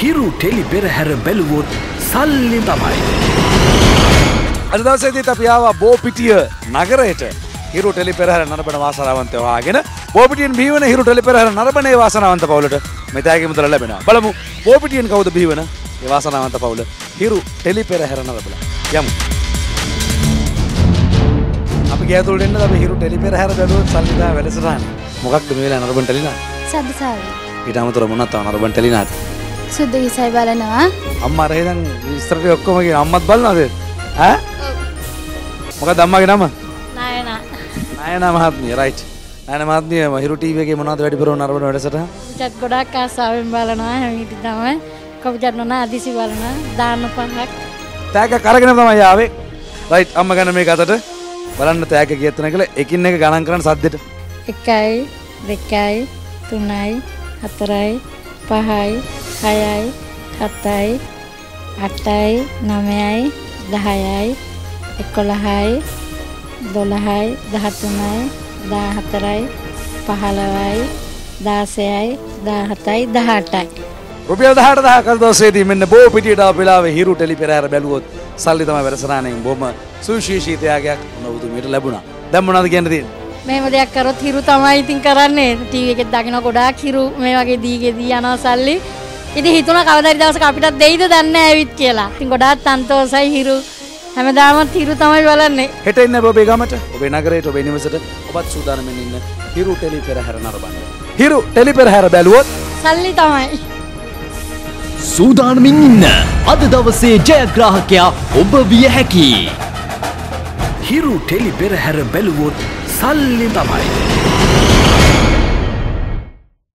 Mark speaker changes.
Speaker 1: හිරු tele පෙරහැර බැලුවොත් සල්ලි තමයි.
Speaker 2: අද දවසේදීත් අපි ආවා බෝපිටිය නගරයට හිරු ටෙලි පෙරහැර නරබන වාසනාවන්තය වාගෙන බෝපිටියෙන් බිහිවන හිරු ටෙලි පෙරහැර නරබනේ වාසනාවන්ත පවුලට මෙතෑගේ මුදල ලැබෙනවා. බලමු බෝපිටියෙන් කවුද බිහිවන ඒ වාසනාවන්ත පවුල හිරු ටෙලි පෙරහැර නරබලා. යමු. අපි ගෑතුළට එන්න අපි හිරු ටෙලි පෙරහැර බැලුවොත් සල්ලි දා වැඩසටහන. මොකක්ද මේ වෙලාවේ නරබන් ටෙලිනා?
Speaker 3: සබසාව
Speaker 2: ඊට අමතරව මොනවද තව නරබන් ටෙලිනාද?
Speaker 3: සුද්ද හිසයි බලනවා
Speaker 2: අම්මා අර එහෙනම් විස්තරට ඔක්කොම කියන අම්මත් බලනවද? ඈ? මොකක්ද අම්මාගේ නම?
Speaker 3: නයනා
Speaker 2: නයන මහත්මිය රයිට්. නයන මහත්මිය හිරු ටීවී එකේ මොනවද වැඩිපුර නරඹන වැඩසටහන?
Speaker 3: චත් ගොඩක් ආසාාවෙන් බලනවා හැමිටි තමයි කපුචත් නොන අදිසි බලන දාන්න පහක්
Speaker 2: තෑග කරගෙන තමයි ආවේ. රයිට් අම්ම ගන්න මේක අතට. බලන්න තෑග කියතන කියලා එකින් එක ගණන් කරන්න සද්දෙට.
Speaker 3: එකයි දෙකයි තුනයි හතරයි පහයි හයයි හතයි අටයි නමයයි දහයයි එකොළහයි දොළහයි දහතුනයි දාහතරයි පහළවයි දාසයයි දාහතයි දහටයි
Speaker 2: රුපියල් 18000 කල් දවසේදී මෙන්න බෝ පිටියට වෙලාවේ හිරු ටෙලි පෙරහැර බැලුවොත් සල්ලි තමයි වැඩසටහනෙන් බොහොම සුවිශේෂී ත්‍යාගයක් නවුතුමියට ලැබුණා. දැන් මොනවද කියන්න තියෙන්නේ?
Speaker 3: මෙහෙම දෙයක් කරොත් හිරු තමයි ඉතින් කරන්නේ ටීවී එකෙත් දකින්න ගොඩාක් හිරු මේ වගේ දීගේ දී යනවා සල්ලි ඉතින් හිතුණා කවදාරි දවසක අපිටත් දෙයිද දන්නේ නැහැ ඇවිත් කියලා ඉතින් ගොඩාක් තන්තෝසයි හිරු හැමදාමත් හිරු තමයි බලන්නේ
Speaker 2: හෙට එන්න ඔබේ ගමට ඔබේ නගරයට ඔබේ නිවසට ඔබත් සූදානම්ෙන් ඉන්න හිරු ටෙලි පෙරහැර නරඹන්න. හිරු ටෙලි පෙරහැර බැලුවොත්
Speaker 3: සල්ලි තමයි
Speaker 4: සූදානමින් ඉන්න අද දවසේ ජයග්‍රාහකයා ඔබ විය හැකි.
Speaker 1: හිරු ටෙලි පෙරහැර බැලුවොත් සල්ලි තමයි.